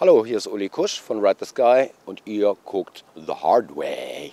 Hallo, hier ist Uli Kusch von Ride the Sky und ihr guckt The Hard Way.